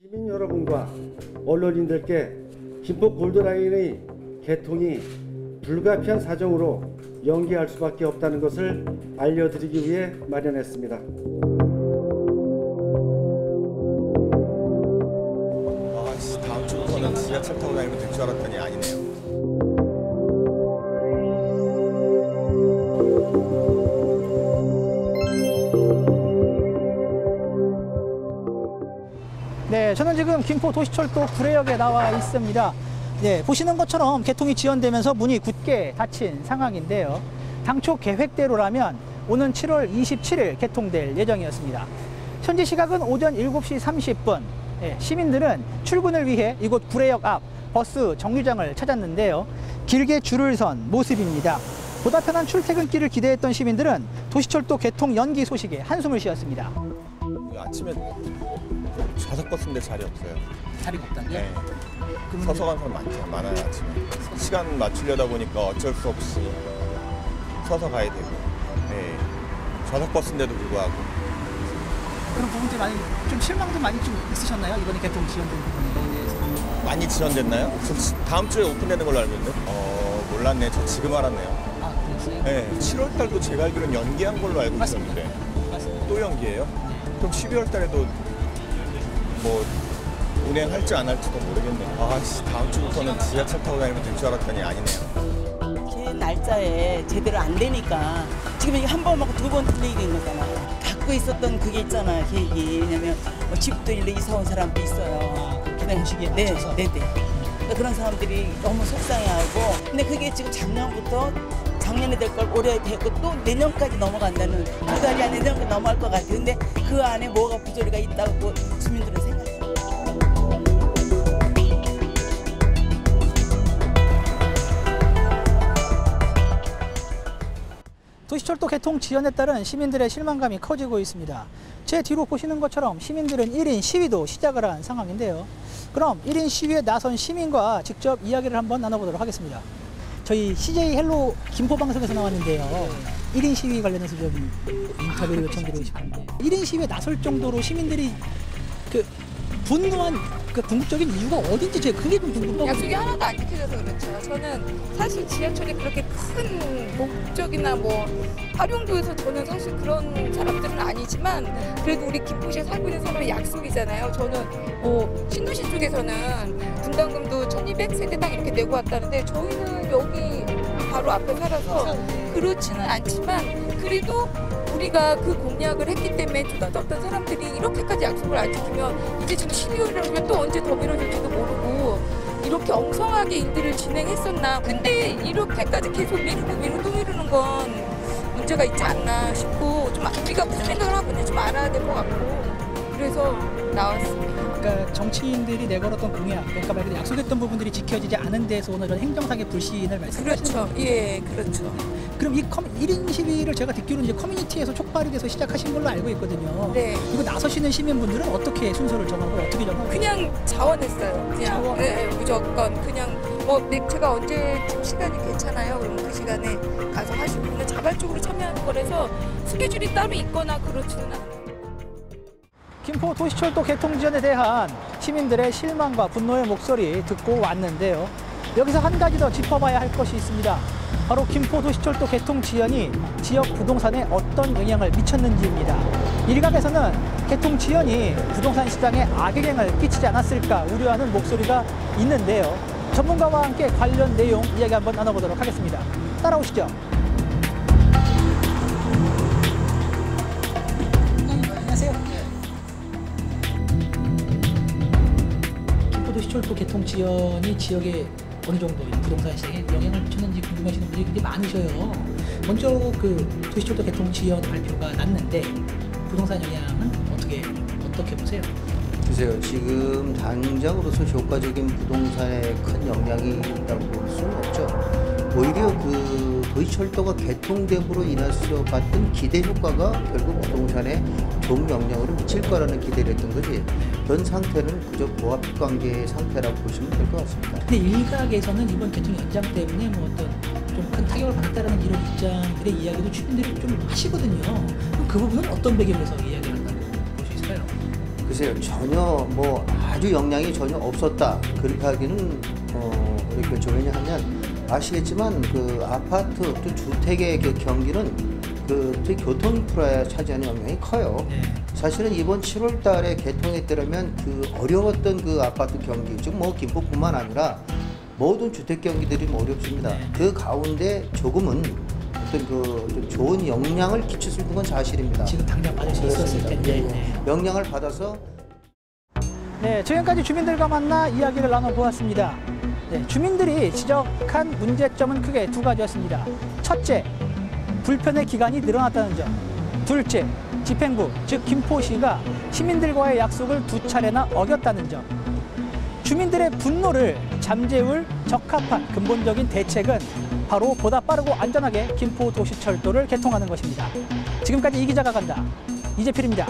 시민 여러분과 언론인들께 김포 골드라인의 개통이 불가피한 사정으로 연기할 수밖에 없다는 것을 알려드리기 위해 마련했습니다. 아씨 다음 주부터는 지하철 타고 다니면 될 줄 알았더니 아니네요. 지금 김포 도시철도 구례역에 나와 있습니다. 네, 보시는 것처럼 개통이 지연되면서 문이 굳게 닫힌 상황인데요. 당초 계획대로라면 오는 7월 27일 개통될 예정이었습니다. 현재 시각은 오전 7시 30분. 네, 시민들은 출근을 위해 이곳 구례역 앞 버스 정류장을 찾았는데요. 길게 줄을 선 모습입니다. 보다 편한 출퇴근길을 기대했던 시민들은 도시철도 개통 연기 소식에 한숨을 쉬었습니다. 아침에 좌석 버스인데 자리 없어요. 자리가 없다는데? 네. 서서 간 사람 많죠. 많아요 아침에. 시간 맞추려다 보니까 어쩔 수 없이 서서 가야 되고. 네. 좌석 버스인데도 불구하고 그런 부분들이 많이 좀 실망도 많이 좀 있으셨나요? 이번에 개통 지연된 부분에 대해서. 많이 지연됐나요? 저 지- 다음 주에 오픈되는 걸로 알고 있는데. 어 몰랐네. 저 지금 알았네요. 아, 그랬어요? 네. 7월 달도 제가 알기로는 연기한 걸로 알고 맞습니다. 있었는데 맞습니다. 또 연기해요? 그럼 12월 달에도 뭐 운행할지 안 할지도 모르겠네. 아씨 다음 주부터는 지하철 타고 다니면 될 줄 알았더니 아니네요. 제 날짜에 제대로 안 되니까 지금 이게 한번 먹고 두 번 틀리게 된 거잖아요. 갖고 있었던 그게 있잖아요, 계획이. 왜냐면 뭐 집도 일로 이사 온 사람도 있어요. 개통 시기에 네, 맞춰서. 네, 네. 그러니까 그런 사람들이 너무 속상해하고 근데 그게 지금 작년부터 작년에 될 걸 올해 되고 또 내년까지 넘어간다는 두 달이 아니라 내년까지 넘어갈 것 같아요. 근데 그 안에 뭐가 부조리가 있다고 주민들은 생각 도시철도 개통 지연에 따른 시민들의 실망감이 커지고 있습니다. 제 뒤로 보시는 것처럼 시민들은 1인 시위도 시작을 한 상황인데요. 그럼 1인 시위에 나선 시민과 직접 이야기를 한번 나눠보도록 하겠습니다. 저희 CJ 헬로 김포 방송에서 나왔는데요. 1인 시위 관련해서 좀 인터뷰를 요청드리고 싶은데 1인 시위에 나설 정도로 시민들이 그 분노한 그 궁극적인 이유가 어딘지 제가 그게 좀 궁금해요. 약속이 하나도 안 지켜져서 그렇죠. 저는 사실 지하철이 그렇게 큰 목적이나 뭐 활용도에서 저는 사실 그런 사람들은 아니지만 그래도 우리 김포시에 살고 있는 사람의 약속이잖아요. 저는 뭐 신도시 쪽에서는 분담금도 1200세대당 이렇게 내고 왔다는데 저희는 여기 바로 앞에 살아서 그렇지는 않지만 그래도 우리가 그 공약을 했기 때문에 쏟아졌던 사람들이 이렇게까지 약속을 안 지키면 이제 지금 12월이라면 또 언제 더 미뤄질지도 모르고 이렇게 엉성하게 일들을 진행했었나 근데 이렇게까지 계속 미루고 미루고 미루는 건 문제가 있지 않나 싶고 좀 우리가 무슨 생각을 하고 있는지 좀 알아야 될 것 같고 그래서 나왔습니다. 그러니까 정치인들이 내걸었던 공약, 그러니까 말 그대로 약속했던 부분들이 지켜지지 않은 데서 오는 이런 행정상의 불신을 말씀하시는 그렇죠. 예, 그렇죠. 그럼 이 커, 1인 시위를 제가 듣기로는 이제 커뮤니티에서 촉발이 돼서 시작하신 걸로 알고 있거든요. 네. 이거 나서시는 시민분들은 어떻게 순서를 정하고 어떻게 정하고 그냥 자원했어요. 그냥 자원? 예, 예, 무조건 그냥 뭐 네, 제가 언제쯤 시간이 괜찮아요. 그러면 그 시간에 가서 하시고 그냥 자발적으로 참여하는 거라서 스케줄이 따로 있거나 그렇지는 않아요. 김포 도시철도 개통 지연에 대한 시민들의 실망과 분노의 목소리 듣고 왔는데요. 여기서 한 가지 더 짚어봐야 할 것이 있습니다. 바로 김포 도시철도 개통 지연이 지역 부동산에 어떤 영향을 미쳤는지입니다. 일각에서는 개통 지연이 부동산 시장에 악영향을 끼치지 않았을까 우려하는 목소리가 있는데요. 전문가와 함께 관련 내용 이야기 한번 나눠보도록 하겠습니다. 따라오시죠. 김포도시철도 개통 지연이 지역에 어느 정도 부동산 시장에 영향을 미쳤는지 궁금하시는 분들이 굉장히 많으셔요. 먼저 그 도시철도 개통 지연 발표가 났는데 부동산 영향은 어떻게 어떻게 보세요? 글쎄요, 지금 당장으로서 효과적인 부동산에 큰 영향이 있다고 볼 수는 없죠. 오히려 그 도시철도가 개통됨으로 인해서 받던 기대 효과가 결국 부동산에 좋은 영향을 미칠 거라는 기대를 했던 거지. 현 상태는 그저 보합 관계의 상태라고 보시면 될 것 같습니다. 근데 일각에서는 이번 개통 연장 때문에 뭐 어떤 좀 큰 타격을 받았다라는 이런 입장들의 이야기도 주민들이 좀 하시거든요. 그럼 그 부분은 어떤 배경에서 이야기를 한다고 볼 수 있을까요? 글쎄요 전혀 뭐 아주 영향이 전혀 없었다 그렇게 하기는 어 어렵겠죠 왜냐하면 아시겠지만 그 아파트 또 주택의 그 경기는 그 특히 교통 인프라에 차지하는 영향이 커요. 사실은 이번 7월 달에 개통했더라면 그 어려웠던 그 아파트 경기, 즉 뭐 김포뿐만 아니라 모든 주택 경기들이 뭐 어렵습니다. 그 가운데 조금은 어떤 그좀 좋은 영향을 끼칠 수 있는 건 사실입니다. 지금 당장 받을 수 있었을. 텐데. 예, 네. 영향을 받아서 네, 지금까지 주민들과 만나 이야기를 나눠보았습니다. 네, 주민들이 지적한 문제점은 크게 두 가지였습니다. 첫째, 불편의 기간이 늘어났다는 점. 둘째, 집행부, 즉 김포시가 시민들과의 약속을 두 차례나 어겼다는 점. 주민들의 분노를 잠재울 적합한 근본적인 대책은 바로 보다 빠르고 안전하게 김포 도시철도를 개통하는 것입니다. 지금까지 이 기자가 간다. 이재필입니다.